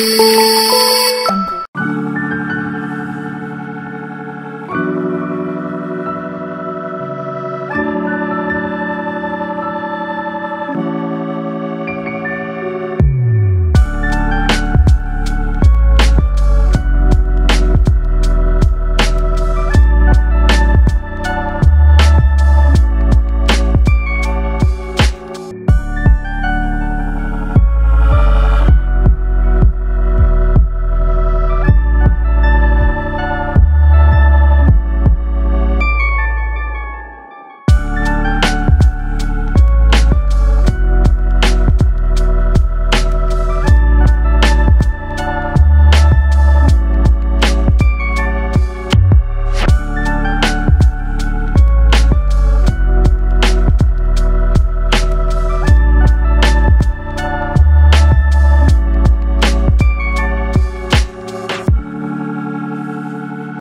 Música